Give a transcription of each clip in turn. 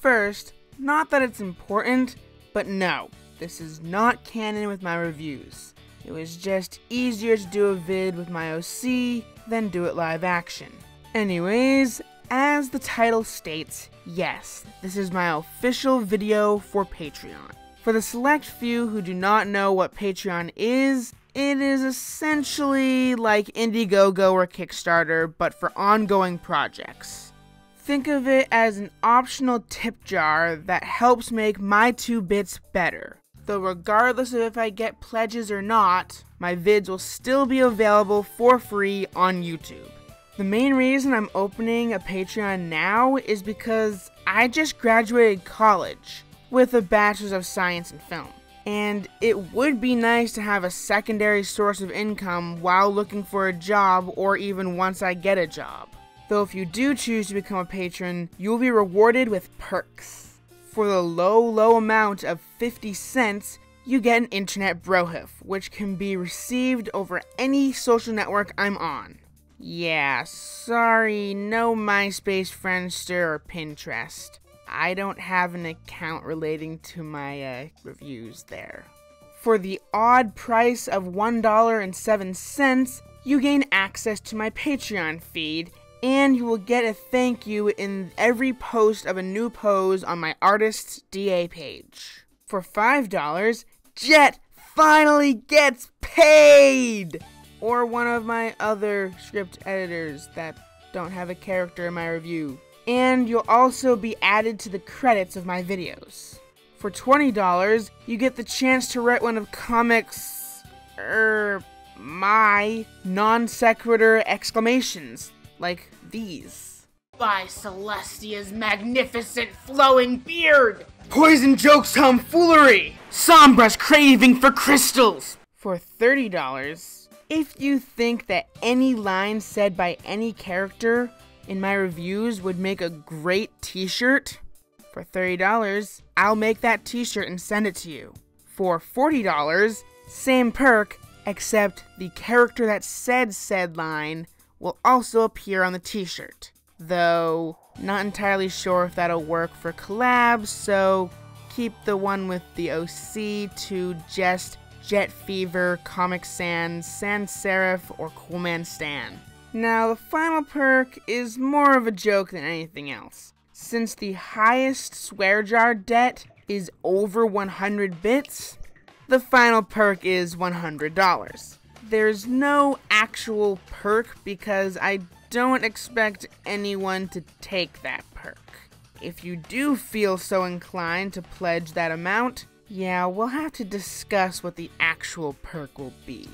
First, not that it's important, but no, this is not canon with my reviews. It was just easier to do a vid with my OC than do it live action. Anyways, as the title states, yes, this is my official video for Patreon. For the select few who do not know what Patreon is, it is essentially like Indiegogo or Kickstarter, but for ongoing projects. Think of it as an optional tip jar that helps make my two bits better. Though, regardless of if I get pledges or not, my vids will still be available for free on YouTube. The main reason I'm opening a Patreon now is because I just graduated college with a Bachelor's of Science in Film. And it would be nice to have a secondary source of income while looking for a job or even once I get a job. Though if you do choose to become a patron, you will be rewarded with perks. For the low, low amount of 50 cents, you get an internet brohoof, which can be received over any social network I'm on. Yeah, sorry, no MySpace, Friendster, or Pinterest. I don't have an account relating to my uh, reviews there. For the odd price of $1.07, you gain access to my Patreon feed, and you will get a thank you in every post of a new pose on my artist's DA page. For $5, Jet finally gets paid! or one of my other script editors that don't have a character in my review. And you'll also be added to the credits of my videos. For $20, you get the chance to write one of comics, er, my non sequitur exclamations, like these. By Celestia's magnificent flowing beard! Poison jokes tomfoolery! Sombra's craving for crystals! For $30, if you think that any line said by any character in my reviews would make a great t shirt, for $30, I'll make that t shirt and send it to you. For $40, same perk, except the character that said said line will also appear on the t shirt. Though, not entirely sure if that'll work for collabs, so keep the one with the OC to just Jet Fever, Comic Sans, Sans Serif, or Coolman Stan. Now, the final perk is more of a joke than anything else. Since the highest swear jar debt is over 100 bits, the final perk is $100. There's no actual perk because I don't expect anyone to take that perk. If you do feel so inclined to pledge that amount, yeah, we'll have to discuss what the actual perk will be.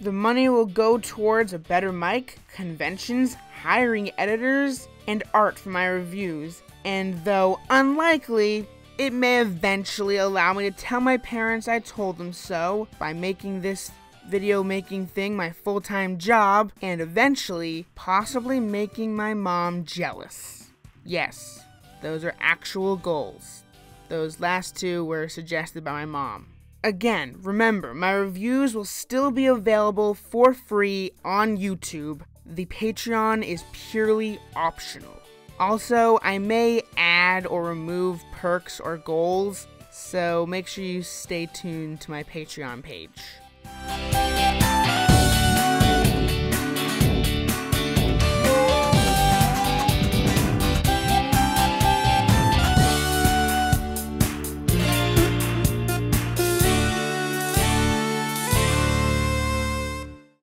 The money will go towards a better mic, conventions, hiring editors, and art for my reviews. And though unlikely, it may eventually allow me to tell my parents I told them so by making this video making thing my full time job and eventually possibly making my mom jealous. Yes, those are actual goals. Those last two were suggested by my mom. Again, remember, my reviews will still be available for free on YouTube. The Patreon is purely optional. Also, I may add or remove perks or goals, so make sure you stay tuned to my Patreon page. Bye.